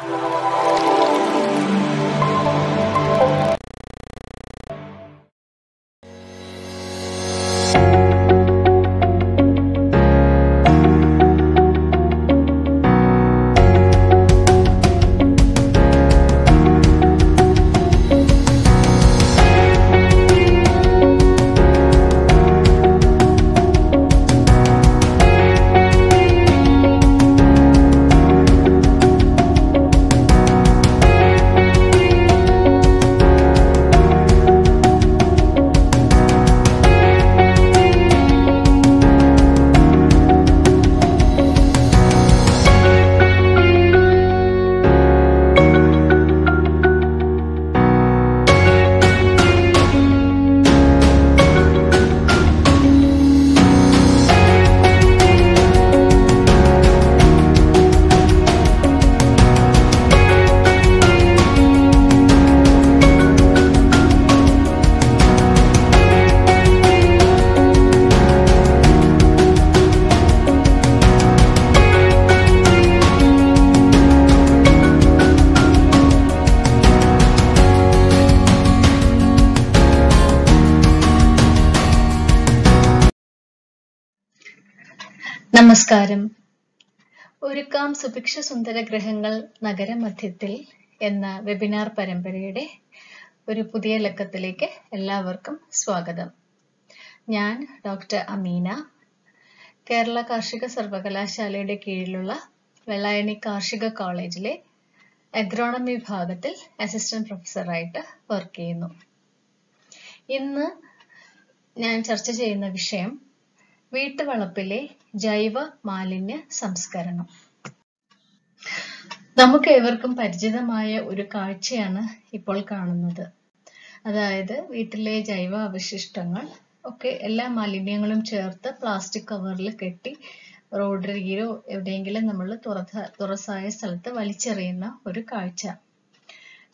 Bye. നമസ്കാരം. ഒരുക്കാം സുഭിക്ഷ സുന്ദര ഗ്രഹങ്ങൾ നഗരമധ്യത്തിൽ എന്ന വെബിനാർ പരമ്പരയുടെ ഒരു പുതിയ ലക്കത്തിലേക്ക് എല്ലാവർക്കും സ്വാഗതം. ഞാൻ ഡോക്ടർ അമീന. കേരള കാർഷിക സർവകലാശാലയുടെ കീഴിലുള്ള വെള്ളായണി കാർഷിക കോളേജിലെ അഗ്രോണമി വിഭാഗത്തിൽ അസിസ്റ്റന്റ് പ്രൊഫസറായിട്ട് വർക്ക് ചെയ്യുന്നു. ഇന്ന് ഞാൻ ചർച്ച ചെയ്യുന്ന വിഷയം വീട്ടുവളപ്പിലെ ജൈവ മാലിന്യ സംസ്കരണം. നമുക്ക് ഏവർക്കും പരിചിതമായ ഒരു കാഴ്ചയാണ് ഇപ്പോൾ കാണുന്നത്. അതായത് വീട്ടിലെ ജൈവ അവശിഷ്ടങ്ങൾ ഒക്കെ എല്ലാ മാലിന്യങ്ങളും ചേർത്ത് പ്ലാസ്റ്റിക് കവറിൽ കെട്ടി റോഡരികിലോ എവിടെയെങ്കിലും നമ്മൾ തുറത്ത തുറസായ സ്ഥലത്ത് വലിച്ചെറിയുന്ന ഒരു കാഴ്ച.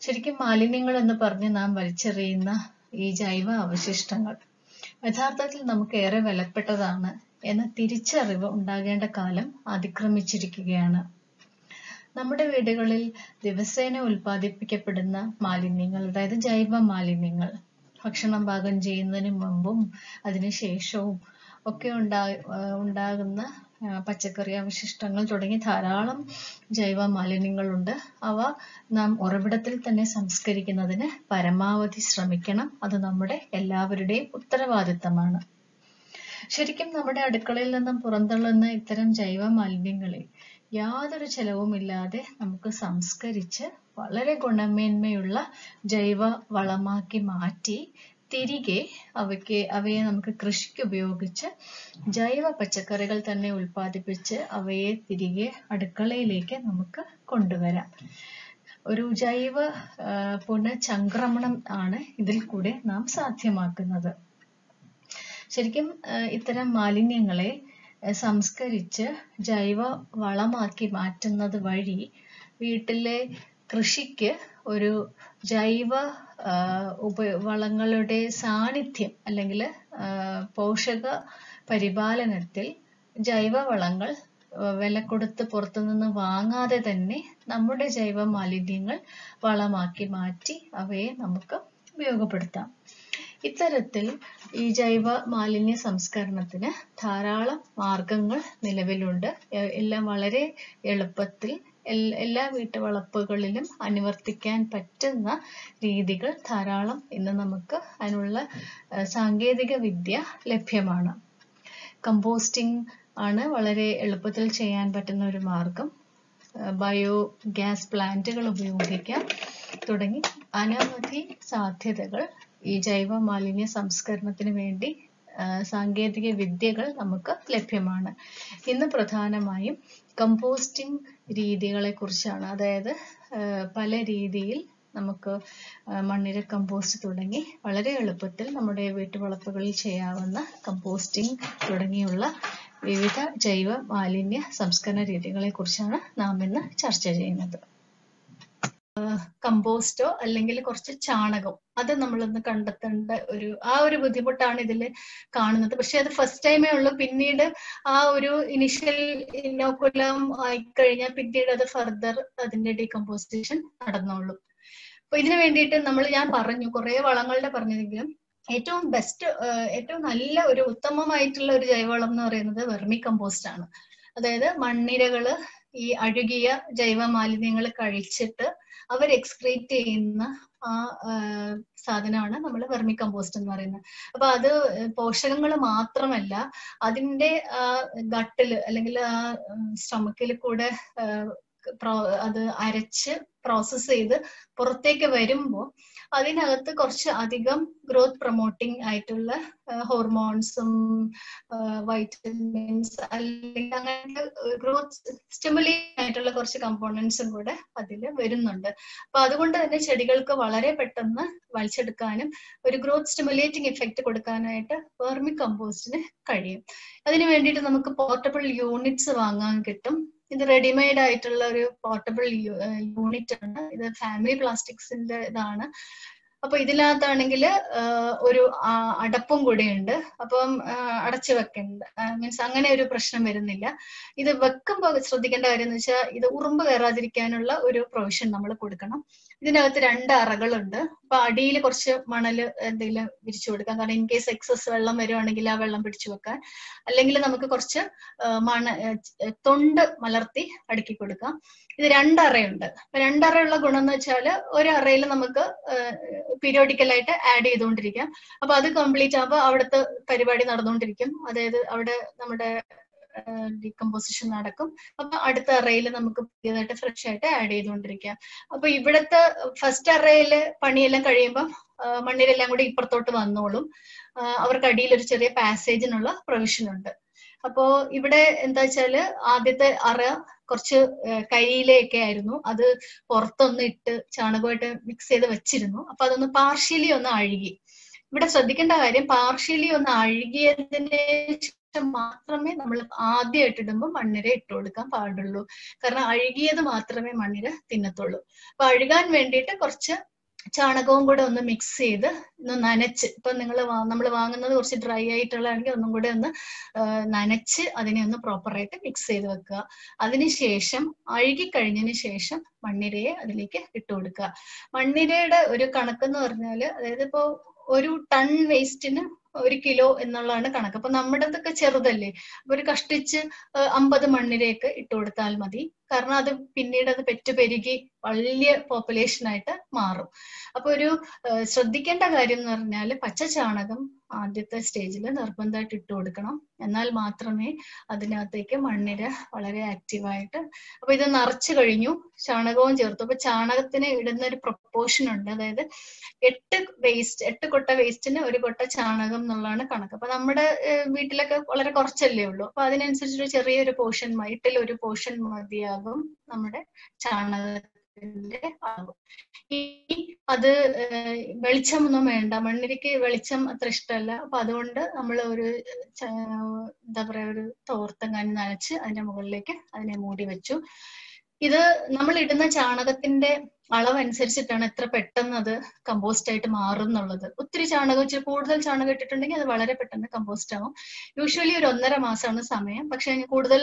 ശരിക്കും മാലിന്യങ്ങൾ എന്ന് പറഞ്ഞ് നാം വലിച്ചെറിയുന്ന ഈ ജൈവ അവശിഷ്ടങ്ങൾ. യഥാർത്ഥത്തിൽ നമുക്ക് ഏറെ വിലപ്പെട്ടതാണ് എന്ന തിരിച്ചറിവ് ഉണ്ടാകേണ്ട കാലം അതിക്രമിച്ചിരിക്കുകയാണ്. നമ്മുടെ വീടുകളിൽ ദിവസേന ഉൽപ്പാദിപ്പിക്കപ്പെടുന്ന മാലിന്യങ്ങൾ അതായത് ജൈവ മാലിന്യങ്ങൾ ഭക്ഷണം പാകം ചെയ്യുന്നതിന് മുമ്പും അതിനുശേഷവും ഒക്കെ ഉണ്ടാ ഉണ്ടാകുന്ന പച്ചക്കറി അവശിഷ്ടങ്ങൾ തുടങ്ങി ധാരാളം ജൈവ മാലിന്യങ്ങളുണ്ട് അവ നാം ഉറവിടത്തിൽ തന്നെ സംസ്കരിക്കുന്നതിന് പരമാവധി ശ്രമിക്കണം. അത് നമ്മുടെ എല്ലാവരുടെയും ഉത്തരവാദിത്തമാണ്. ശരിക്കും നമ്മുടെ അടുക്കളയിൽ നിന്നും പുറന്തള്ളുന്ന ഇത്തരം ജൈവ മാലിന്യങ്ങളെ യാതൊരു ചെലവുമില്ലാതെ നമുക്ക് സംസ്കരിച്ച് വളരെ ഗുണമേന്മയുള്ള ജൈവ വളമാക്കി മാറ്റി തിരികെ അവയ്ക്ക് അവയെ നമുക്ക് കൃഷിക്ക് ഉപയോഗിച്ച് ജൈവ പച്ചക്കറികൾ തന്നെ ഉൽപ്പാദിപ്പിച്ച് അവയെ തിരികെ അടുക്കളയിലേക്ക് നമുക്ക് കൊണ്ടുവരാം. ഒരു ജൈവ പുനഃചംക്രമണം ആണ് ഇതിൽ കൂടെ നാം സാധ്യമാക്കുന്നത്. ശരിക്കും ഇത്തരം മാലിന്യങ്ങളെ സംസ്കരിച്ച് ജൈവ വളമാക്കി മാറ്റുന്നത് വഴി വീട്ടിലെ കൃഷിക്ക് ഒരു ജൈവ ഉപ വളങ്ങളുടെ സാന്നിധ്യം അല്ലെങ്കിൽ പോഷക പരിപാലനത്തിൽ ജൈവ വളങ്ങൾ വില കൊടുത്ത് പുറത്തുനിന്ന് വാങ്ങാതെ തന്നെ നമ്മുടെ ജൈവ മാലിന്യങ്ങൾ വളമാക്കി മാറ്റി അവയെ നമുക്ക് ഉപയോഗപ്പെടുത്താം. ഇത്തരത്തിൽ ഈ ജൈവ മാലിന്യ സംസ്കരണത്തിന് ധാരാളം മാർഗങ്ങൾ നിലവിലുണ്ട്. എല്ലാം വളരെ എളുപ്പത്തിൽ എല്ലാ വീട്ടുവളപ്പുകളിലും അനുവർത്തിക്കാൻ പറ്റുന്ന രീതികൾ ധാരാളം ഇന്ന് നമുക്ക് അതിനുള്ള സാങ്കേതിക വിദ്യ ലഭ്യമാണ്. കമ്പോസ്റ്റിംഗ് ആണ് വളരെ എളുപ്പത്തിൽ ചെയ്യാൻ പറ്റുന്ന ഒരു മാർഗം. ബയോ ഗ്യാസ് പ്ലാന്റുകൾ ഉപയോഗിക്കാം തുടങ്ങി അനവധി സാധ്യതകൾ ഈ ജൈവ മാലിന്യ സംസ്കരണത്തിന് വേണ്ടി സാങ്കേതിക വിദ്യകൾ നമുക്ക് ലഭ്യമാണ്. ഇന്ന് പ്രധാനമായും കമ്പോസ്റ്റിംഗ് രീതികളെ കുറിച്ചാണ് അതായത് പല രീതിയിൽ നമുക്ക് മണ്ണിര കമ്പോസ്റ്റ് തുടങ്ങി വളരെ എളുപ്പത്തിൽ നമ്മുടെ വീട്ടുവളപ്പുകളിൽ ചെയ്യാവുന്ന കമ്പോസ്റ്റിംഗ് തുടങ്ങിയുള്ള വിവിധ ജൈവ മാലിന്യ സംസ്കരണ രീതികളെ കുറിച്ചാണ് നാം ഇന്ന് ചർച്ച ചെയ്യുന്നത്. കമ്പോസ്റ്റോ അല്ലെങ്കിൽ കുറച്ച് ചാണകം അത് നമ്മളൊന്ന് കണ്ടെത്തേണ്ട ഒരു ആ ഒരു ബുദ്ധിമുട്ടാണ് ഇതിൽ കാണുന്നത്. പക്ഷെ അത് ഫസ്റ്റ് ടൈമേ ഉള്ളൂ. പിന്നീട് ആ ഒരു ഇനിഷ്യൽ ഇനോക്കുലം ആയിക്കഴിഞ്ഞാൽ പിന്നീട് അത് ഫർദർ അതിന്റെ ഡീകമ്പോസിഷൻ നടന്നോളും. അപ്പൊ ഇതിനു വേണ്ടിയിട്ട് നമ്മൾ ഞാൻ പറഞ്ഞു കുറെ വളങ്ങളുടെ പറഞ്ഞതെങ്കിലും ഏറ്റവും ബെസ്റ്റ് ഏറ്റവും നല്ല ഒരു ഉത്തമമായിട്ടുള്ള ഒരു ജൈവവളം എന്ന് പറയുന്നത് വെർമി കമ്പോസ്റ്റ് ആണ്. അതായത് മണ്ണിരകൾ ഈ അഴുകിയ ജൈവ മാലിന്യങ്ങൾ കഴിച്ചിട്ട് അവർ എക്സ്ക്രീറ്റ് ചെയ്യുന്ന ആ സാധനമാണ് നമ്മൾ വെർമി കമ്പോസ്റ്റ് എന്ന് പറയുന്നത്. അപ്പൊ അത് പോഷകങ്ങൾ മാത്രമല്ല അതിന്റെ ആ ഗട്ടിൽ അല്ലെങ്കിൽ ആ സ്റ്റമക്കിൽ കൂടെ അത് അരച്ച് പ്രോസസ്സ് ചെയ്ത് പുറത്തേക്ക് വരുമ്പോൾ അതിനകത്ത് കുറച്ച് അധികം ഗ്രോത്ത് പ്രൊമോട്ടിങ് ആയിട്ടുള്ള ഹോർമോൺസും വൈറ്റമിൻസ് അല്ലെങ്കിൽ അങ്ങനത്തെ ഗ്രോത്ത് സ്റ്റിമുലേറ്റ് ആയിട്ടുള്ള കുറച്ച് കമ്പോണൻസും കൂടെ അതിൽ വരുന്നുണ്ട്. അപ്പൊ അതുകൊണ്ട് തന്നെ ചെടികൾക്ക് വളരെ പെട്ടെന്ന് വലിച്ചെടുക്കാനും ഒരു ഗ്രോത്ത് സ്റ്റിമുലേറ്റിംഗ് ഇഫക്റ്റ് കൊടുക്കാനായിട്ട് വേർമി കമ്പോസ്റ്റിന് കഴിയും. അതിന് വേണ്ടിയിട്ട് നമുക്ക് പോർട്ടബിൾ യൂണിറ്റ്സ് വാങ്ങാൻ കിട്ടും. ഇത് റെഡിമെയ്ഡ് ആയിട്ടുള്ള ഒരു പോർട്ടബിൾ യൂണിറ്റ് ആണ്. ഇത് ഫാമിലി പ്ലാസ്റ്റിക്സിന്റെ ഇതാണ്. അപ്പൊ ഇതിനകത്താണെങ്കിൽ ഒരു അടപ്പും കൂടെ ഉണ്ട്. അപ്പം അടച്ചു വെക്കുന്നത് മീൻസ് അങ്ങനെ ഒരു പ്രശ്നം വരുന്നില്ല. ഇത് വെക്കുമ്പോൾ ശ്രദ്ധിക്കേണ്ട കാര്യം എന്ന് വെച്ചാൽ ഇത് ഉറുമ്പ് കയറാതിരിക്കാനുള്ള ഒരു പ്രൊവിഷൻ നമ്മൾ കൊടുക്കണം. ഇതിനകത്ത് രണ്ട് അറകളുണ്ട്. അപ്പൊ അടിയിൽ കുറച്ച് മണൽ എന്തെങ്കിലും വിരിച്ചു കൊടുക്കാം. കാരണം ഇൻ കേസ് എക്സസ് വെള്ളം വരുവാണെങ്കിൽ ആ വെള്ളം പിടിച്ചു വെക്കാൻ. അല്ലെങ്കിൽ നമുക്ക് കുറച്ച് മണ തൊണ്ട് മലർത്തി അടുക്കി കൊടുക്കാം. ഇത് രണ്ടറയുണ്ട് അപ്പൊ രണ്ടറയുള്ള ഗുണം എന്ന് വെച്ചാൽ ഒരു അറയിൽ നമുക്ക് പീരിയോഡിക്കലായിട്ട് ആഡ് ചെയ്തുകൊണ്ടിരിക്കാം. അപ്പൊ അത് കംപ്ലീറ്റ് ആകുമ്പോൾ അവിടുത്തെ പരിപാടി നടന്നുകൊണ്ടിരിക്കും. അതായത് അവിടെ നമ്മുടെ ഡീകമ്പോസിഷൻ നടക്കും. അപ്പൊ അടുത്ത അറയിൽ നമുക്ക് പുതിയതായിട്ട് ഫ്രഷ് ആയിട്ട് ആഡ് ചെയ്തുകൊണ്ടിരിക്കാം. അപ്പൊ ഇവിടുത്തെ ഫസ്റ്റ് അറയിൽ പണിയെല്ലാം കഴിയുമ്പം മണ്ണിലെല്ലാം കൂടി ഇപ്പുറത്തോട്ട് വന്നോളും. അവർക്ക് അടിയിൽ ഒരു ചെറിയ പാസേജിനുള്ള പ്രൊവിഷൻ ഉണ്ട്. അപ്പോ ഇവിടെ എന്താ വെച്ചാൽ ആദ്യത്തെ അറ കുറച്ച് കയ്യിലൊക്കെ ആയിരുന്നു. അത് പുറത്തൊന്ന് ഇട്ട് ചാണകമായിട്ട് മിക്സ് ചെയ്ത് വെച്ചിരുന്നു. അപ്പൊ അതൊന്ന് പാർഷ്യലി ഒന്ന് അഴുകി. ഇവിടെ ശ്രദ്ധിക്കേണ്ട കാര്യം പാർഷ്യലി ഒന്ന് അഴുകിയതിന് മാത്രമേ നമ്മൾ ആദ്യമായിട്ട് ഇടുമ്പോൾ മണ്ണിര ഇട്ട് കൊടുക്കാൻ പാടുള്ളൂ. കാരണം അഴുകിയത് മാത്രമേ മണ്ണിര തിന്നത്തുള്ളൂ. അപ്പൊ അഴുകാൻ വേണ്ടിയിട്ട് കുറച്ച് ചാണകവും കൂടെ ഒന്ന് മിക്സ് ചെയ്ത് ഒന്ന് നനച്ച്. ഇപ്പൊ നിങ്ങൾ നമ്മൾ വാങ്ങുന്നത് കുറച്ച് ഡ്രൈ ആയിട്ടുള്ളതാണെങ്കിൽ ഒന്നും കൂടെ ഒന്ന് നനച്ച് അതിനെ ഒന്ന് പ്രോപ്പറായിട്ട് മിക്സ് ചെയ്ത് വെക്കുക. അതിനുശേഷം അഴുകി കഴിഞ്ഞതിന് ശേഷം മണ്ണിരയെ അതിലേക്ക് ഇട്ട് കൊടുക്കുക. മണ്ണിരയുടെ ഒരു കണക്കെന്ന് പറഞ്ഞാൽ അതായത് ഇപ്പോ ഒരു ടൺ വേസ്റ്റിന് ഒരു കിലോ എന്നുള്ളതാണ് കണക്ക്. അപ്പൊ നമ്മുടേതൊക്കെ ചെറുതല്ലേ? അപ്പൊ ഒരു കഷ്ടിച്ച് അമ്പത് മണ്ണിലേക്ക് ഇട്ട് കൊടുത്താൽ മതി. കാരണം അത് പിന്നീട് അത് പെറ്റു പെരുകി വലിയ പോപ്പുലേഷൻ ആയിട്ട് മാറും. അപ്പൊ ഒരു ശ്രദ്ധിക്കേണ്ട കാര്യം എന്ന് പറഞ്ഞാൽ പച്ച ചാണകം ആദ്യത്തെ സ്റ്റേജിൽ നിർബന്ധമായിട്ട് ഇട്ട് കൊടുക്കണം. എന്നാൽ മാത്രമേ അതിനകത്തേക്ക് മണ്ണിര വളരെ ആക്റ്റീവായിട്ട് അപ്പൊ ഇത് നിറച്ചു കഴിഞ്ഞു ചാണകവും ചേർത്തു. അപ്പൊ ചാണകത്തിന് ഇടുന്ന ഒരു പ്രൊപ്പോർഷൻ ഉണ്ട്. അതായത് എട്ട് വേസ്റ്റ് എട്ട് കൊട്ട വേസ്റ്റിന് ഒരു കൊട്ട ചാണകം എന്നുള്ളതാണ് കണക്ക്. അപ്പൊ നമ്മുടെ വീട്ടിലൊക്കെ വളരെ കുറച്ചല്ലേ ഉള്ളൂ. അപ്പൊ അതിനനുസരിച്ചൊരു ചെറിയൊരു പോർഷൻ എട്ടിൽ ഒരു പോർഷൻ മതിയാകും നമ്മുടെ ചാണകത്തിന്റെ അളവ്. ഈ അത് വെളിച്ചമൊന്നും വേണ്ട. മണ്ണിരയ്ക്ക് വെളിച്ചം അത്ര ഇഷ്ടമല്ല. അപ്പൊ അതുകൊണ്ട് നമ്മൾ ഒരു എന്താ പറയാ ഒരു തോർത്തെങ്ങാനും നനച്ച് അതിന്റെ മുകളിലേക്ക് അതിനെ മൂടി വെച്ചു. ഇത് നമ്മൾ ഇടുന്ന ചാണകത്തിന്റെ അളവ് അനുസരിച്ചിട്ടാണ് എത്ര പെട്ടെന്ന് അത് കമ്പോസ്റ്റ് ആയിട്ട് മാറും എന്നുള്ളത്. ഒത്തിരി ചാണകം ഇച്ചിരി കൂടുതൽ ചാണകം ഇട്ടിട്ടുണ്ടെങ്കിൽ അത് വളരെ പെട്ടെന്ന് കമ്പോസ്റ്റ് ആവും. യൂഷ്വലി ഒരു ഒന്നര മാസമാണ് സമയം. പക്ഷെ കൂടുതൽ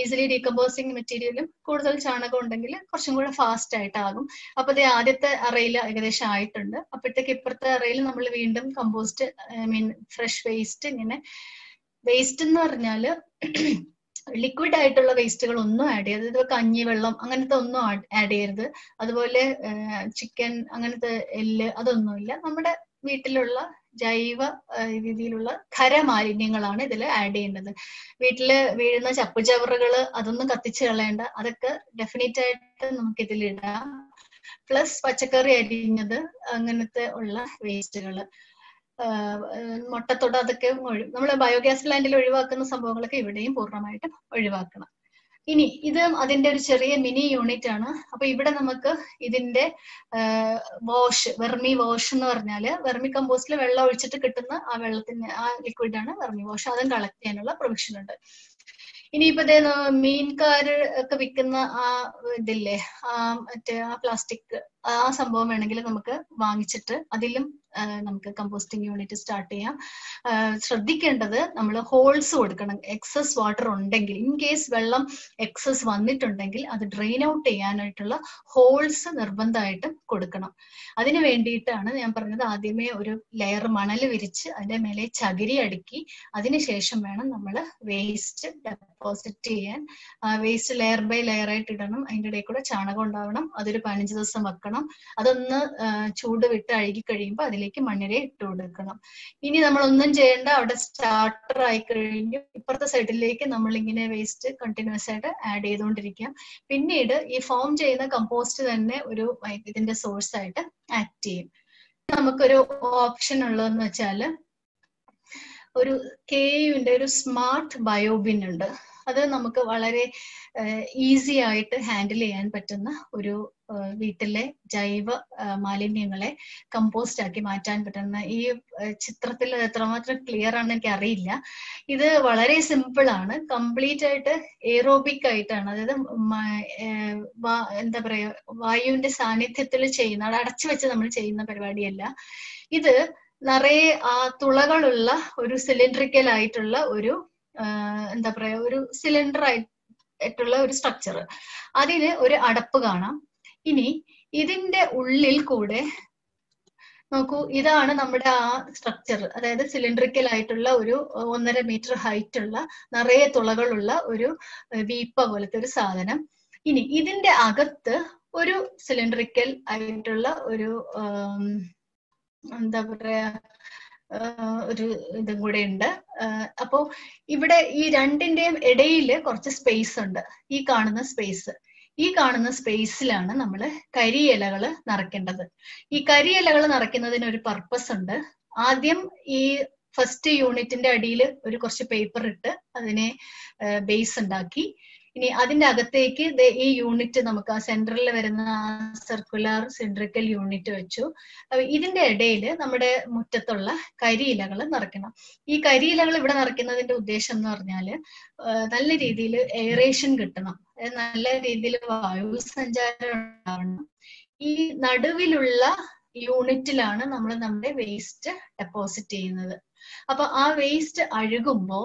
ഈസിലി ഡീകമ്പോസിങ് മെറ്റീരിയലും കൂടുതൽ ചാണകം ഉണ്ടെങ്കിൽ കുറച്ചും കൂടെ ഫാസ്റ്റ് ആയിട്ടാകും. അപ്പൊ ഇത് ആദ്യത്തെ അറയിൽ ഏകദേശം ആയിട്ടുണ്ട്. അപ്പോഴത്തേക്ക് ഇപ്പുറത്തെ അറയിൽ നമ്മൾ വീണ്ടും compost I mean fresh waste ഇങ്ങനെ വേസ്റ്റ് എന്ന് പറഞ്ഞാൽ ലിക്വിഡ് ആയിട്ടുള്ള വേസ്റ്റുകൾ ഒന്നും ആഡ് ചെയ്യരുത് ഇത് കഞ്ഞിവെള്ളം അങ്ങനത്തെ ഒന്നും ആഡ് ചെയ്യരുത്. അതുപോലെ ചിക്കൻ അങ്ങനത്തെ എല്ല് അതൊന്നുമില്ല. നമ്മുടെ വീട്ടിലുള്ള ജൈവ രീതിയിലുള്ള ഖരമാലിന്യങ്ങളാണ് ഇതിൽ ആഡ് ചെയ്യേണ്ടത്. വീട്ടിൽ വീഴുന്ന ചപ്പുചവറുകൾ അതൊന്നും കത്തിച്ച് കളയേണ്ട. അതൊക്കെ ഡെഫിനറ്റ് ആയിട്ട് നമുക്ക് ഇതിലിടാം പ്ലസ് പച്ചക്കറി അരിഞ്ഞത് അങ്ങനത്തെ ഉള്ള വേസ്റ്റുകൾ മുട്ടത്തൊട അതൊക്കെ നമ്മൾ ബയോഗ്യാസ് പ്ലാന്റിൽ ഒഴിവാക്കുന്ന സംഭവങ്ങളൊക്കെ ഇവിടെയും പൂർണമായിട്ട് ഒഴിവാക്കണം. ഇനി ഇത് അതിന്റെ ഒരു ചെറിയ മിനി യൂണിറ്റ് ആണ്. അപ്പൊ ഇവിടെ നമുക്ക് ഇതിന്റെ വാഷ് വെർമി വാഷ് എന്ന് പറഞ്ഞാൽ വെർമി കമ്പോസ്റ്റിൽ വെള്ളം ഒഴിച്ചിട്ട് കിട്ടുന്ന ആ വെള്ളത്തിന്റെ ആ ലിക്വിഡ് ആണ് വെർമി വാഷ്. അതും കളക്ട് ചെയ്യാനുള്ള പ്രൊവിഷൻ ഉണ്ട്. ഇനിയിപ്പോ ഇതേ മീൻകാര് ഒക്കെ വിൽക്കുന്ന ആ ഇതില്ലേ ആ മറ്റേ ആ പ്ലാസ്റ്റിക് ആ സംഭവം വേണമെങ്കിൽ നമുക്ക് വാങ്ങിച്ചിട്ട് അതിലും നമുക്ക് കമ്പോസ്റ്റിംഗ് യൂണിറ്റ് സ്റ്റാർട്ട് ചെയ്യാം. ശ്രദ്ധിക്കേണ്ടത് നമ്മൾ ഹോൾസ് കൊടുക്കണം. എക്സസ് വാട്ടർ ഉണ്ടെങ്കിൽ ഇൻ കേസ് വെള്ളം എക്സസ് വന്നിട്ടുണ്ടെങ്കിൽ അത് ഡ്രെയിൻ ഔട്ട് ചെയ്യാനായിട്ടുള്ള ഹോൾസ് നിർബന്ധമായിട്ട് കൊടുക്കണം. അതിന് വേണ്ടിയിട്ടാണ് ഞാൻ പറഞ്ഞത് ആദ്യമേ ഒരു ലെയർ മണൽ വിരിച്ച് അതിന്റെ മേലെ ചകിരി അടുക്കി അതിനുശേഷം വേണം നമ്മൾ വേസ്റ്റ് ഡെപ്പോസിറ്റ് ചെയ്യാൻ. വേസ്റ്റ് ലെയർ ബൈ ലെയർ ആയിട്ട് ഇടണം. അതിന്റെ ഇടയിൽ കൂടെ ചാണകം ഉണ്ടാവണം. അതൊരു പതിനഞ്ച് ദിവസം വെക്കണം. അതൊന്ന് ചൂട് വിട്ട് അഴുകി കഴിയുമ്പോൾ അതിലേക്ക് മണ്ണിര ഇട്ട് കൊടുക്കണം. ഇനി നമ്മൾ ഒന്നും ചെയ്യേണ്ട അവിടെ സ്റ്റാർട്ടർ ആയി കഴിഞ്ഞു. ഇപ്പുറത്തെ സൈഡിലേക്ക് നമ്മൾ ഇങ്ങനെ വേസ്റ്റ് കണ്ടിന്യൂസ് ആയിട്ട് ആഡ് ചെയ്തുകൊണ്ടിരിക്കാം പിന്നീട് ഈ ഫോം ചെയ്യുന്ന കമ്പോസ്റ്റ് തന്നെ ഒരു ഇതിന്റെ സോഴ്സ് ആയിട്ട് ആക്ട് ചെയ്യും. നമുക്കൊരു ഓപ്ഷൻ ഉള്ളതെന്ന് വെച്ചാൽ ഒരു കെ യുവിന്റെ ഒരു സ്മാർട്ട് ബയോബിൻ ഉണ്ട്. അത് നമുക്ക് വളരെ ഈസി ആയിട്ട് ഹാൻഡിൽ ചെയ്യാൻ പറ്റുന്ന ഒരു വീട്ടിലെ ജൈവ മാലിന്യങ്ങളെ കമ്പോസ്റ്റ് ആക്കി മാറ്റാൻ പറ്റുന്ന ഈ ചിത്രത്തിൽ എത്രമാത്രം ക്ലിയർ ആണെന്ന് എനിക്ക് അറിയില്ല ഇത് വളരെ സിമ്പിൾ ആണ്. കംപ്ലീറ്റ് ആയിട്ട് എയറോബിക് ആയിട്ടാണ്. അതായത് എന്താ പറയാ വായുവിന്റെ സാന്നിധ്യത്തിൽ ചെയ്യുന്ന അടച്ചു വെച്ച് നമ്മൾ ചെയ്യുന്ന പരിപാടിയല്ല. ഇത് നിറയെ ആ തുളകളുള്ള ഒരു സിലിണ്ട്രിക്കൽ ആയിട്ടുള്ള ഒരു എന്താ പറയാ ഒരു സിലിണ്ടർ ആയിട്ടുള്ള ഒരു സ്ട്രക്ചർ അതിന് ഒരു അടപ്പ് കാണാം. ഇനി ഇതിന്റെ ഉള്ളിൽ കൂടെ നോക്കൂ ഇതാണ് നമ്മുടെ ആ സ്ട്രക്ചർ അതായത് സിലിണ്ടറിക്കൽ ആയിട്ടുള്ള ഒരു ഒന്നര മീറ്റർ ഹൈറ്റ് ഉള്ള നിറയെ തുളകളുള്ള ഒരു വീപ്പ പോലത്തെ ഒരു സാധനം. ഇനി ഇതിന്റെ അകത്ത് ഒരു സിലിണ്ടറിക്കൽ ആയിട്ടുള്ള ഒരു എന്താ പറയാ ഒരു ഇതും കൂടെ ഉണ്ട്. അപ്പോ ഇവിടെ ഈ രണ്ടിന്റെയും ഇടയിൽ കുറച്ച് സ്പേസ് ഉണ്ട്. ഈ കാണുന്ന സ്പേസ് ഈ കാണുന്ന സ്പേസിലാണ് നമ്മൾ കരിയിലകൾ നിറയ്ക്കേണ്ടത്. ഈ കരിയിലകൾ നിറയ്ക്കുന്നതിന് ഒരു പർപ്പസ് ഉണ്ട്. ആദ്യം ഈ ഫസ്റ്റ് യൂണിറ്റിന്റെ അടിയിൽ ഒരു കുറച്ച് പേപ്പർ ഇട്ട് അതിനെ ബേസ് ഉണ്ടാക്കി. ഇനി അതിന്റെ അകത്തേക്ക് ഈ യൂണിറ്റ് നമുക്ക് ആ സെന്ററിൽ വരുന്ന സർക്കുലർ സിൻഡ്രിക്കൽ യൂണിറ്റ് വെച്ചു. ഇതിന്റെ ഇടയിൽ നമ്മുടെ മുറ്റത്തുള്ള കരിയിലകൾ നിറയ്ക്കണം. ഈ കരിയിലകൾ ഇവിടെ നിറയ്ക്കുന്നതിന്റെ ഉദ്ദേശം എന്ന് പറഞ്ഞാൽ നല്ല രീതിയിൽ എയറേഷൻ കിട്ടണം. നല്ല രീതിയിൽ വായു സഞ്ചാരം ഉണ്ടാവണം. ഈ നടുവിലുള്ള യൂണിറ്റിലാണ് നമ്മൾ നമ്മുടെ വേസ്റ്റ് ഡെപ്പോസിറ്റ് ചെയ്യുന്നത്. അപ്പൊ ആ വേസ്റ്റ് അഴുകുമ്പോ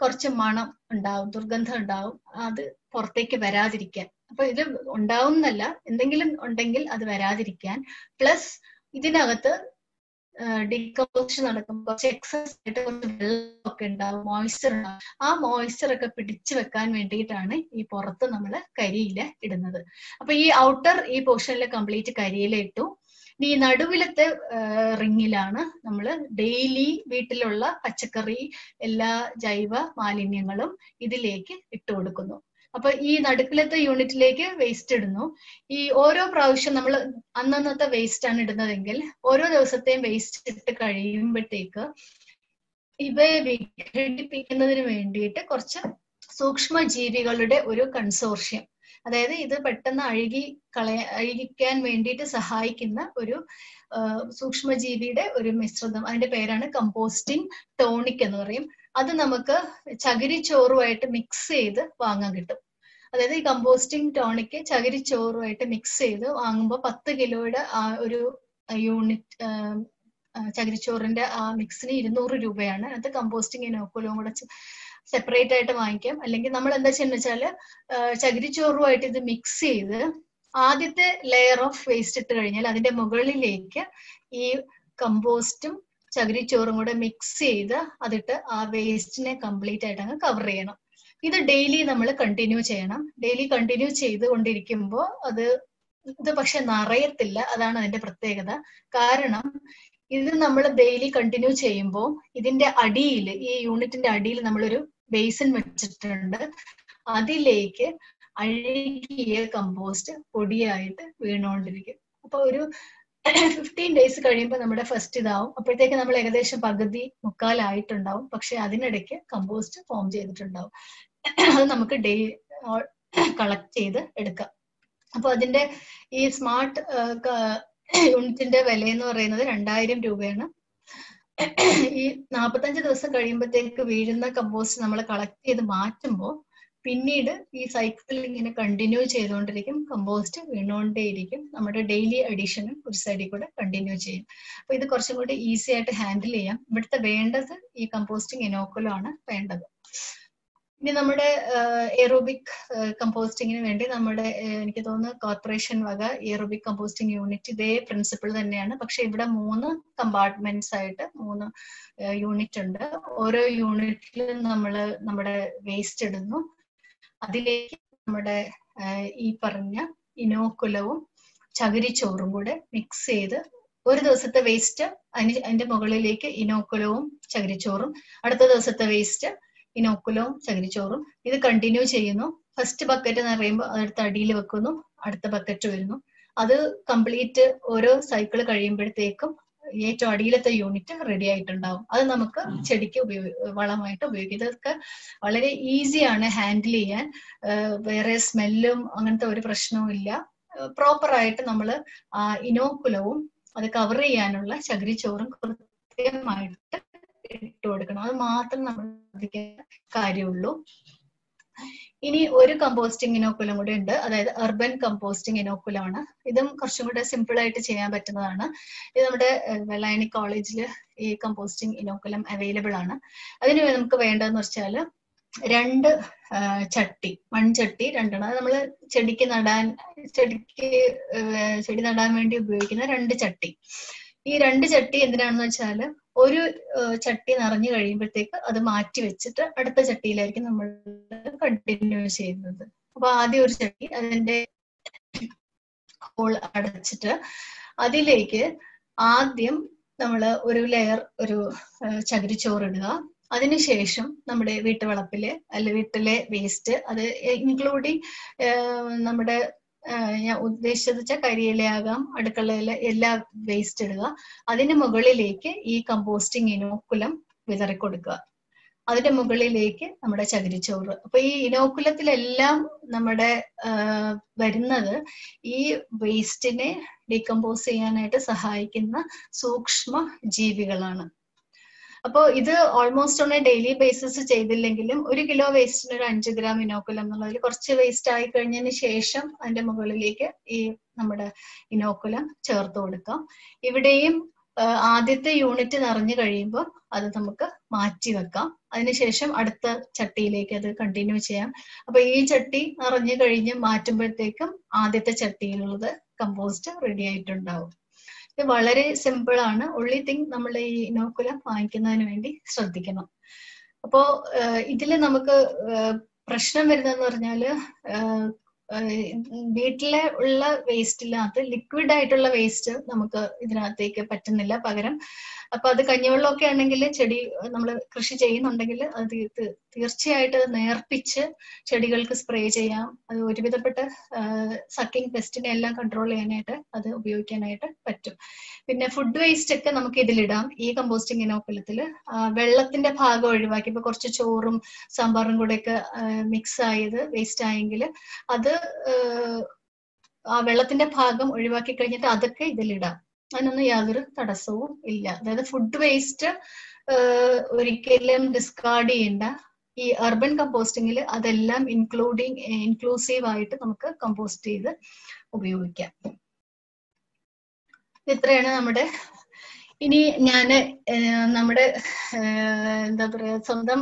കുറച്ച് മണം ഉണ്ടാവും ദുർഗന്ധം ഉണ്ടാവും അത് പുറത്തേക്ക് വരാതിരിക്കാൻ. അപ്പൊ ഇത് ഉണ്ടാവും എന്നല്ല എന്തെങ്കിലും ഉണ്ടെങ്കിൽ അത് വരാതിരിക്കാൻ. പ്ലസ് ഇതിനകത്ത് ഡിക്കോഷൻ നടക്കുമ്പോൾ കുറച്ച് എക്സസ് ആയിട്ട് കുറച്ച് വെള്ളമൊക്കെ ഉണ്ടാവും മോയ്സ്ചർ ഉണ്ടാവും. ആ മോയ്സ്ചർ ഒക്കെ പിടിച്ചു വെക്കാൻ വേണ്ടിയിട്ടാണ് ഈ പുറത്ത് നമ്മൾ കരിയില ഇടുന്നത്. അപ്പൊ ഈ ഔട്ടർ ഈ പോർഷനിൽ കംപ്ലീറ്റ് കരിയില ഇട്ടു. ഈ നടുവിലത്തെ റിങ്ങിലാണ് നമ്മൾ ഡെയിലി വീട്ടിലുള്ള പച്ചക്കറി എല്ലാ ജൈവ മാലിന്യങ്ങളും ഇതിലേക്ക് ഇട്ട് കൊടുക്കുന്നു. അപ്പൊ ഈ നടുക്കിലത്തെ യൂണിറ്റിലേക്ക് വേസ്റ്റ് ഇടുന്നു. ഈ ഓരോ പ്രാവശ്യം നമ്മൾ അന്നന്നത്തെ വേസ്റ്റ് ആണ് ഇടുന്നതെങ്കിൽ ഓരോ ദിവസത്തെയും വേസ്റ്റ് ഇട്ട് കഴിയുമ്പോഴത്തേക്ക് ഇവയെ വിഘടിപ്പിക്കുന്നതിന് വേണ്ടിയിട്ട് കുറച്ച് സൂക്ഷ്മ ജീവികളുടെ ഒരു കൺസോർഷ്യം അതായത് ഇത് പെട്ടെന്ന് അഴുകി കളയ അഴുകിക്കാൻ വേണ്ടിയിട്ട് സഹായിക്കുന്ന ഒരു സൂക്ഷ്മജീവിയുടെ ഒരു മിശ്രിതം. അതിന്റെ പേരാണ് കമ്പോസ്റ്റിംഗ് ടോണിക് എന്ന് പറയും. അത് നമുക്ക് ചകിരിച്ചോറുമായിട്ട് മിക്സ് ചെയ്ത് വാങ്ങാൻ കിട്ടും. അതായത് ഈ കമ്പോസ്റ്റിംഗ് ടോണിക്ക് ചകിരിച്ചോറുമായിട്ട് മിക്സ് ചെയ്ത് വാങ്ങുമ്പോൾ പത്ത് കിലോയുടെ ആ ഒരു യൂണിറ്റ് ചകിരിച്ചോറിന്റെ ആ മിക്സിന് ഇരുന്നൂറ് രൂപയാണ്. അത് കമ്പോസ്റ്റിംഗ് ഇനോക്കുലവും കൂടെ സെപ്പറേറ്റ് ആയിട്ട് വാങ്ങിക്കാം. അല്ലെങ്കിൽ നമ്മൾ എന്താ ചെയ്യുന്ന വെച്ചാൽ ചകിരിച്ചോറുമായിട്ട് ഇത് മിക്സ് ചെയ്ത് ആദ്യത്തെ ലെയർ ഓഫ് വേസ്റ്റ് ഇട്ട് കഴിഞ്ഞാൽ അതിന്റെ മുകളിലേക്ക് ഈ കമ്പോസ്റ്റും ചകിരിച്ചോറും കൂടെ മിക്സ് ചെയ്ത് അതിട്ട് ആ വേസ്റ്റിനെ കംപ്ലീറ്റ് ആയിട്ട് അങ്ങ് കവർ ചെയ്യണം. ഇത് ഡെയിലി നമ്മൾ കണ്ടിന്യൂ ചെയ്യണം. ഡെയിലി കണ്ടിന്യൂ ചെയ്തുകൊണ്ടിരിക്കുമ്പോൾ അത് ഇത് പക്ഷെ നിറയത്തില്ല. അതാണ് അതിന്റെ പ്രത്യേകത. കാരണം ഇത് നമ്മൾ ഡെയിലി കണ്ടിന്യൂ ചെയ്യുമ്പോൾ ഇതിന്റെ അടിയിൽ ഈ യൂണിറ്റിന്റെ അടിയിൽ നമ്മളൊരു ബേസിൻ വെച്ചിട്ടുണ്ട്. അതിലേക്ക് അഴുകിയ കമ്പോസ്റ്റ് പൊടിയായിട്ട് വീണുകൊണ്ടിരിക്കും. അപ്പൊ ഒരു ഫിഫ്റ്റീൻ ഡേയ്സ് കഴിയുമ്പോൾ നമ്മുടെ ഫസ്റ്റ് ഇതാവും. അപ്പോഴത്തേക്ക് നമ്മൾ ഏകദേശം പകുതി മുക്കാലായിട്ടുണ്ടാവും പക്ഷെ അതിനിടയ്ക്ക് കമ്പോസ്റ്റ് ഫോം ചെയ്തിട്ടുണ്ടാവും. അത് നമുക്ക് ഡേ കളക്ട് ചെയ്ത് എടുക്കാം. അപ്പൊ അതിന്റെ ഈ സ്മാർട്ട് യൂണിറ്റിന്റെ വില എന്ന് പറയുന്നത് രണ്ടായിരം രൂപയാണ്. ഈ നാൽപ്പത്തഞ്ച് ദിവസം കഴിയുമ്പോഴത്തേക്ക് വീഴുന്ന കമ്പോസ്റ്റ് നമ്മൾ കളക്ട് ചെയ്ത് മാറ്റുമ്പോൾ പിന്നീട് ഈ സൈക്കിൾ ഇങ്ങനെ കണ്ടിന്യൂ ചെയ്തുകൊണ്ടിരിക്കും. കമ്പോസ്റ്റ് വീണുകൊണ്ടേയിരിക്കും. നമ്മുടെ ഡെയിലി അഡീഷനും ഒരു സൈഡിൽ കൂടെ കണ്ടിന്യൂ ചെയ്യും. അപ്പൊ ഇത് കുറച്ചും കൂടി ഈസി ആയിട്ട് ഹാൻഡിൽ ചെയ്യാം. ഇവിടുത്തെ വേണ്ടത് ഈ കമ്പോസ്റ്റിംഗ് ഇനോക്കുലാണ് വേണ്ടത്. ഇനി നമ്മുടെ എറോബിക് കമ്പോസ്റ്റിങ്ങിന് വേണ്ടി നമ്മുടെ എനിക്ക് തോന്നുന്നു കോർപ്പറേഷൻ വക എറോബിക് കമ്പോസ്റ്റിംഗ് യൂണിറ്റ് ഇതേ പ്രിൻസിപ്പിൾ തന്നെയാണ്. പക്ഷെ ഇവിടെ മൂന്ന് കമ്പാർട്ട്മെന്റ്സ് ആയിട്ട് മൂന്ന് യൂണിറ്റ് ഉണ്ട്. ഓരോ യൂണിറ്റിലും നമ്മൾ നമ്മുടെ വേസ്റ്റ് ഇടുന്നു. അതിലേക്ക് നമ്മുടെ ഈ പറഞ്ഞ ഇനോക്കുലവും ചകിരിച്ചോറും കൂടെ മിക്സ് ചെയ്ത് ഒരു ദിവസത്തെ വേസ്റ്റ് അതിന് അതിന്റെ മുകളിലേക്ക് ഇനോക്കുലവും ചകിരിച്ചോറും അടുത്ത ദിവസത്തെ വേസ്റ്റ് ഇനോക്കുലവും ചകിരിച്ചോറും. ഇത് കണ്ടിന്യൂ ചെയ്യുന്നു. ഫസ്റ്റ് ബക്കറ്റ് എന്ന് പറയുമ്പോൾ അതെടുത്ത് അടിയിൽ വെക്കുന്നു. അടുത്ത ബക്കറ്റ് വരുന്നു. അത് കംപ്ലീറ്റ് ഓരോ സൈക്കിൾ കഴിയുമ്പോഴത്തേക്കും ഏറ്റവും അടിയിലത്തെ യൂണിറ്റ് റെഡി ആയിട്ടുണ്ടാവും. അത് നമുക്ക് ചെടിക്ക് ഉപയോഗി വളമായിട്ട് ഉപയോഗിക്കും. ഇതൊക്കെ വളരെ ഈസിയാണ് ഹാൻഡിൽ ചെയ്യാൻ. വേറെ സ്മെല്ലും അങ്ങനത്തെ ഒരു പ്രശ്നവും ഇല്ല. പ്രോപ്പർ ആയിട്ട് നമ്മൾ ഇനോക്കുലവും അത് കവർ ചെയ്യാനുള്ള ചകിരിച്ചോറും കൃത്യമായിട്ട് ഇട്ട് കൊടുക്കണം. അത് മാത്രം നമ്മൾ കാര്യമുള്ളൂ. ഇനി ഒരു കമ്പോസ്റ്റിംഗ് ഇനോക്കുലം കൂടെ ഉണ്ട്. അതായത് അർബൻ കമ്പോസ്റ്റിംഗ് ഇനോക്കുലം ആണ്. ഇതും കുറച്ചും കൂടെ സിമ്പിൾ ആയിട്ട് ചെയ്യാൻ പറ്റുന്നതാണ്. ഇത് നമ്മുടെ വെള്ളായണി കോളേജിൽ ഈ കമ്പോസ്റ്റിംഗ് ഇനോക്കുലം അവൈലബിൾ ആണ്. അതിന് നമുക്ക് വേണ്ടതെന്ന് വെച്ചാൽ രണ്ട് ചട്ടി മൺചട്ടി രണ്ടെണ്ണം. അത് നമ്മൾ ചെടിക്ക് നടാൻ ചെടിക്ക് ചെടി നടാൻ വേണ്ടി ഉപയോഗിക്കുന്ന രണ്ട് ചട്ടി. ഈ രണ്ട് ചട്ടി എന്തിനാണെന്ന് വെച്ചാൽ ഒരു ചട്ടി നിറഞ്ഞു കഴിയുമ്പോഴത്തേക്ക് അത് മാറ്റി വെച്ചിട്ട് അടുത്ത ചട്ടിയിലായിരിക്കും നമ്മൾ കണ്ടിന്യൂ ചെയ്യുന്നത്. അപ്പൊ ആദ്യം ഒരു ചട്ടി അതിന്റെ ഹോൾ അടച്ചിട്ട് അതിലേക്ക് ആദ്യം നമ്മൾ ഒരു ലെയർ ഒരു ചകിരിച്ചോറിടുക അതിനുശേഷം നമ്മുടെ വീട്ടുവളപ്പിൽ അല്ലെ വീട്ടിലെ വേസ്റ്റ് അത് ഇൻക്ലൂഡിങ് നമ്മുടെ ഞാൻ ഉദ്ദേശിച്ചത് വെച്ചാൽ കരിയിലയാകാം അടുക്കളയിലെ എല്ലാ വേസ്റ്റ് ഇടുക. അതിന് മുകളിലേക്ക് ഈ കമ്പോസ്റ്റിംഗ് ഇനോക്കുലം വിതറി കൊടുക്കുക അതിന്റെ മുകളിലേക്ക് നമ്മുടെ ചകിരിച്ചോറ്. അപ്പൊ ഈ ഇനോക്കുലത്തിലെല്ലാം നമ്മുടെ വരുന്നത് ഈ വേസ്റ്റിനെ ഡീകമ്പോസ് ചെയ്യാനായിട്ട് സഹായിക്കുന്ന സൂക്ഷ്മ ജീവികളാണ്. അപ്പോൾ ഇത് almost on a daily basis ചെയ്തില്ലെങ്കിലും ഒരു കിലോ വേസ്റ്റിന് ഒരു അഞ്ച് ഗ്രാം ഇനോക്കുലം എന്നുള്ളതിൽ കുറച്ച് വേസ്റ്റ് ആയി കഴിഞ്ഞതിന് ശേഷം അതിന്റെ മുകളിലേക്ക് ഈ നമ്മുടെ ഇനോക്കുലം ചേർത്ത് കൊടുക്കാം. ഇവിടെയും ആദ്യത്തെ യൂണിറ്റ് നിറഞ്ഞു കഴിയുമ്പോൾ അത് നമുക്ക് മാറ്റി വെക്കാം. അതിനുശേഷം അടുത്ത ചട്ടിയിലേക്ക് അത് കണ്ടിന്യൂ ചെയ്യാം. അപ്പൊ ഈ ചട്ടി നിറഞ്ഞു കഴിഞ്ഞ് മാറ്റുമ്പോഴത്തേക്കും ആദ്യത്തെ ചട്ടിയിലുള്ളത് കമ്പോസ്റ്റ് റെഡി ആയിട്ടുണ്ടാവും. ഇത് വളരെ സിമ്പിൾ ആണ്. ഉള്ളി തിങ് നമ്മൾ ഈ ഇനോക്കുലം വാങ്ങിക്കുന്നതിന് വേണ്ടി ശ്രദ്ധിക്കണം. അപ്പോ ഇതിൽ നമുക്ക് പ്രശ്നം വരുന്നതെന്ന് പറഞ്ഞാൽ വീട്ടിലെ ഉള്ള വേസ്റ്റിനകത്ത് ലിക്വിഡ് ആയിട്ടുള്ള വേസ്റ്റ് നമുക്ക് ഇതിനകത്തേക്ക് പറ്റുന്നില്ല. പകരം അപ്പൊ അത് കഞ്ഞിവെള്ളമൊക്കെ ആണെങ്കിൽ ചെടി നമ്മൾ കൃഷി ചെയ്യുന്നുണ്ടെങ്കിൽ അത് തീർച്ചയായിട്ട് നേർപ്പിച്ച് ചെടികൾക്ക് സ്പ്രേ ചെയ്യാം. അത് ഒരുവിധപ്പെട്ട സക്കിംഗ് പെസ്റ്റിനെ എല്ലാം കൺട്രോൾ ചെയ്യാനായിട്ട് അത് ഉപയോഗിക്കാനായിട്ട് പറ്റും. പിന്നെ ഫുഡ് വേസ്റ്റ് ഒക്കെ നമുക്ക് ഇതിലിടാം. ഈ കമ്പോസ്റ്റിംഗ് ഇനോക്കുലത്തിൽ വെള്ളത്തിന്റെ ഭാഗം ഒഴിവാക്കി. ഇപ്പൊ കുറച്ച് ചോറും സാമ്പാറും കൂടെ ഒക്കെ മിക്സ് ആയത് വേസ്റ്റ് ആയെങ്കിൽ അത് ആ വെള്ളത്തിന്റെ ഭാഗം ഒഴിവാക്കി കഴിഞ്ഞിട്ട് അതൊക്കെ ഇതിലിടാം. അതിനൊന്നും യാതൊരു തടസ്സവും ഇല്ല. അതായത് ഫുഡ് വേസ്റ്റ് ഒരിക്കലും ഡിസ്കാർഡ് ചെയ്യേണ്ട. ഈ അർബൻ കമ്പോസ്റ്റിംഗിൽ അതെല്ലാം ഇൻക്ലൂഡിങ് ഇൻക്ലൂസീവ് ആയിട്ട് നമുക്ക് കമ്പോസ്റ്റ് ചെയ്ത് ഉപയോഗിക്കാം. ഇത്രയാണ് നമ്മുടെ ഇനി ഞാൻ നമ്മുടെ എന്താ പറയാ സ്വന്തം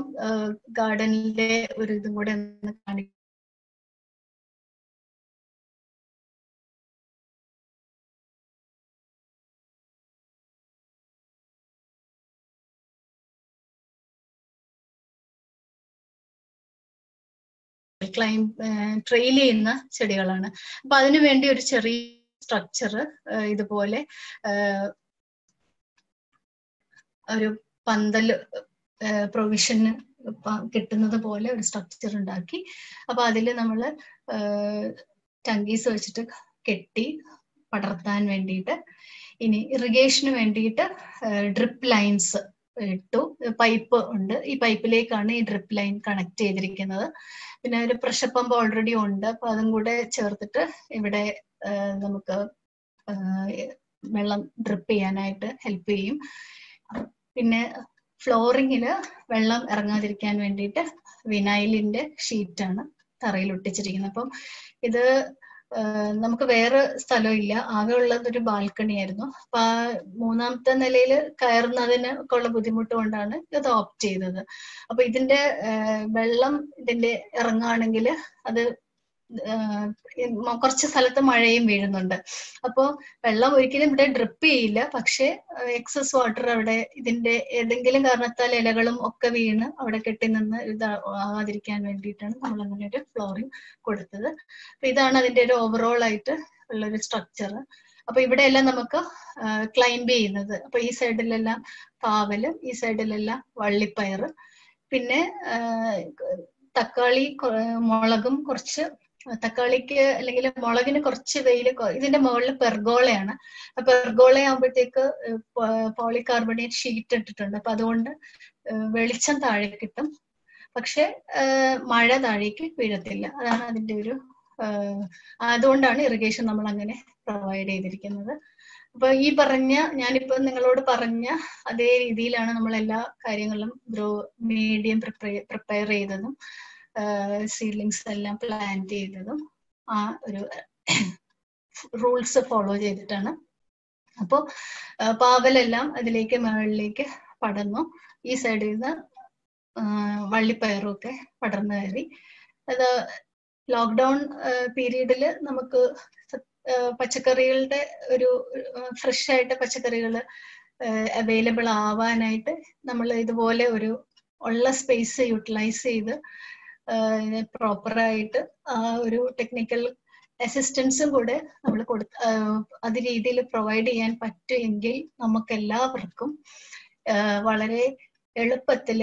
ഗാർഡനിലെ ഒരു ഇതും കൂടെ ഒന്ന് കാണിക്കാം. ക്ലൈം ട്രെയിൽ ചെയ്യുന്ന ചെടികളാണ്. അപ്പൊ അതിനു വേണ്ടി ഒരു ചെറിയ സ്ട്രക്ചർ ഇതുപോലെ ഒരു പന്തൽ പ്രൊവിഷന് കിട്ടുന്നത് പോലെ ഒരു സ്ട്രക്ചർ ഉണ്ടാക്കി. അപ്പൊ അതിൽ നമ്മൾ ടങ്കീസ് വെച്ചിട്ട് കെട്ടി പടർത്താൻ വേണ്ടിയിട്ട് ഇനി ഇറിഗേഷന് വേണ്ടിയിട്ട് ഡ്രിപ്പ് ലൈൻസ് ഇട്ടു. പൈപ്പ് ഉണ്ട്. ഈ പൈപ്പിലേക്കാണ് ഈ ഡ്രിപ്പ് ലൈൻ കണക്ട് ചെയ്തിരിക്കുന്നത്. പിന്നെ ഒരു പ്രഷർ പമ്പ് ഓൾറെഡി ഉണ്ട്. അപ്പൊ അതും കൂടെ ചേർത്തിട്ട് ഇവിടെ നമുക്ക് വെള്ളം ഡ്രിപ്പ് ചെയ്യാനായിട്ട് ഹെൽപ്പ് ചെയ്യും. പിന്നെ ഫ്ലോറിങ്ങിൽ വെള്ളം ഇറങ്ങാതിരിക്കാൻ വേണ്ടിയിട്ട് വിനൈലിന്റെ ഷീറ്റാണ് തറയിൽ ഒട്ടിച്ചിരിക്കുന്നത്. അപ്പം ഇത് നമുക്ക് വേറെ സ്ഥലമില്ല. ആകെ ഉള്ളത് ഒരു ബാൽക്കണി ആയിരുന്നു. അപ്പൊ ആ മൂന്നാമത്തെ നിലയിൽ കയറുന്നതിന് ഉള്ള ബുദ്ധിമുട്ട് കൊണ്ടാണ് ഇത് ഓപ്റ്റ് ചെയ്തത്. അപ്പൊ ഇതിന്റെ വെള്ളം ഇതിന്റെ ഇറങ്ങുകയാണെങ്കിൽ അത് കുറച്ച് സ്ഥലത്ത് മഴയും വീഴുന്നുണ്ട്. അപ്പോ വെള്ളം ഒരിക്കലും ഇവിടെ ഡ്രിപ്പ് ചെയ്യില്ല. പക്ഷെ എക്സസ് വാട്ടർ അവിടെ ഇതിന്റെ ഏതെങ്കിലും കാരണത്താൽ ഇലകളും ഒക്കെ വീണ് അവിടെ കെട്ടി നിന്ന് ഇതാവാതിരിക്കാൻ വേണ്ടിയിട്ടാണ് നമ്മൾ അങ്ങനെ ഒരു ഫ്ലോറിംഗ് കൊടുത്തത്. അപ്പൊ ഇതാണ് അതിന്റെ ഒരു ഓവറോൾ ആയിട്ട് ഉള്ളൊരു സ്ട്രക്ചർ അപ്പൊ ഇവിടെ എല്ലാം നമുക്ക് ക്ലൈംബ് ചെയ്യുന്നത്. അപ്പൊ ഈ സൈഡിലെല്ലാം പാവൽ ഈ സൈഡിലെല്ലാം വള്ളിപ്പയർ. പിന്നെ തക്കാളി മുളകും കുറച്ച് തക്കാളിക്ക് അല്ലെങ്കിൽ മുളകിന് കുറച്ച് വെയിൽ ഇതിന്റെ മുകളിൽ പെർഗോളയാണ്. പെർഗോള ആകുമ്പോഴത്തേക്ക് പോളികാർബണേറ്റ് ഷീറ്റ് ഇട്ടിട്ടുണ്ട്. അപ്പൊ അതുകൊണ്ട് വെളിച്ചം താഴെ കിട്ടും. പക്ഷെ മഴ താഴേക്ക് വീഴത്തില്ല. അതാണ് അതിന്റെ ഒരു അതുകൊണ്ടാണ് ഇറിഗേഷൻ നമ്മൾ അങ്ങനെ പ്രൊവൈഡ് ചെയ്തിരിക്കുന്നത്. അപ്പൊ ഈ പറഞ്ഞ ഞാനിപ്പോ നിങ്ങളോട് പറഞ്ഞ അതേ രീതിയിലാണ് നമ്മൾ എല്ലാ കാര്യങ്ങളും ഗ്രോ മീഡിയം പ്രിപ്പയർ ചെയ്തതും. സീഡ്ലിങ്സ് എല്ലാം പ്ലാന്റ് ചെയ്തതും ആ ഒരു റൂൾസ് ഫോളോ ചെയ്തിട്ടാണ്. അപ്പോൾ പാവലെല്ലാം അതിലേക്ക് മുകളിലേക്ക് പടർന്നു. ഈ സൈഡിൽ നിന്ന് വള്ളിപ്പയറും ഒക്കെ പടർന്നു കയറി. അത് ലോക്ക്ഡൗൺ പീരീഡിൽ നമുക്ക് പച്ചക്കറികളുടെ ഒരു ഫ്രഷ് ആയിട്ട് പച്ചക്കറികൾ അവൈലബിൾ ആവാനായിട്ട് നമ്മൾ ഇതുപോലെ ഒരു ഉള്ള സ്പേസ് യൂട്ടിലൈസ് ചെയ്ത് പ്രോപ്പറായിട്ട് ആ ഒരു ടെക്നിക്കൽ അസിസ്റ്റൻസും കൂടെ നമ്മൾ കൊടു അത് രീതിയിൽ പ്രൊവൈഡ് ചെയ്യാൻ പറ്റുമെങ്കിൽ നമുക്ക് എല്ലാവർക്കും വളരെ എളുപ്പത്തിൽ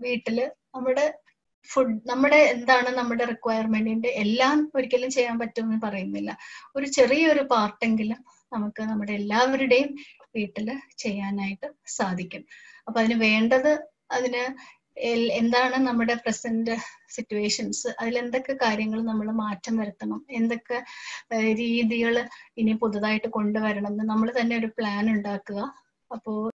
വീട്ടിൽ നമ്മുടെ ഫുഡ് നമ്മുടെ എന്താണ് നമ്മുടെ റിക്വയർമെന്റിന്റെ എല്ലാം ഒരിക്കലും ചെയ്യാൻ പറ്റുമെന്ന് പറയുന്നില്ല. ഒരു ചെറിയൊരു പാർട്ടെങ്കിലും നമുക്ക് നമ്മുടെ എല്ലാവരുടെയും വീട്ടിൽ ചെയ്യാനായിട്ട് സാധിക്കും. അപ്പൊ അതിന് വേണ്ടത് അതിന് എന്താണ് നമ്മുടെ പ്രസന്റ് സിറ്റുവേഷൻസ് അതിൽ എന്തൊക്കെ കാര്യങ്ങൾ നമ്മൾ മാറ്റം വരുത്തണം? എന്തൊക്കെ രീതികൾ ഇനി പുതുതായിട്ട് കൊണ്ടുവരണം എന്ന് നമ്മൾ തന്നെ ഒരു പ്ലാൻ ഉണ്ടാക്കുക. അപ്പോൾ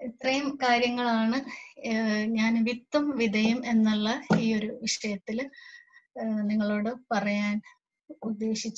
ഇത്രയും കാര്യങ്ങളാണ് ഞാൻ വിത്തും വിതയും എന്നുള്ള ഈ ഒരു വിഷയത്തിൽ നിങ്ങളോട് പറയാൻ ഉദ്ദേശിച്ചത്.